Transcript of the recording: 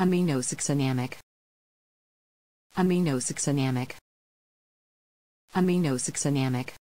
Aminosuccinamic. Aminosuccinamic. Aminosuccinamic.